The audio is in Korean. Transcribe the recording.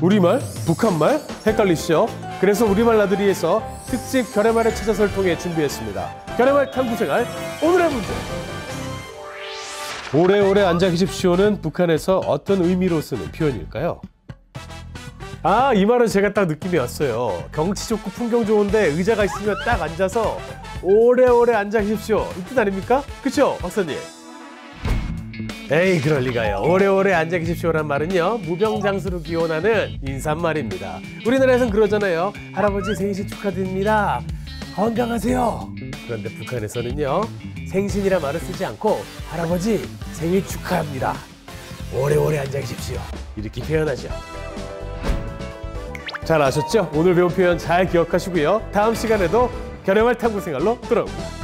우리말? 북한말? 헷갈리시죠? 그래서 우리말 나들이에서 특집 결의말의 찾아서를 통해 준비했습니다. 결의말 탐구생활 오늘의 문제. 오래오래 앉아 계십시오는 북한에서 어떤 의미로 쓰는 표현일까요? 아, 이 말은 제가 딱 느낌이 왔어요. 경치 좋고 풍경 좋은데 의자가 있으면 딱 앉아서 오래오래 앉아 계십시오. 이 뜻 아닙니까? 그쵸, 박사님? 에이, 그럴 리가요. 오래오래 앉아 계십시오란 말은요, 무병장수를 기원하는 인사말입니다. 우리나라에선 그러잖아요. 할아버지 생신 축하드립니다. 건강하세요. 그런데 북한에서는요, 생신이라 말을 쓰지 않고 할아버지 생일 축하합니다. 오래오래 앉아 계십시오. 이렇게 표현하죠. 잘 아셨죠? 오늘 배운 표현 잘 기억하시고요. 다음 시간에도 결의말 탐구 생활로 돌아옵니다.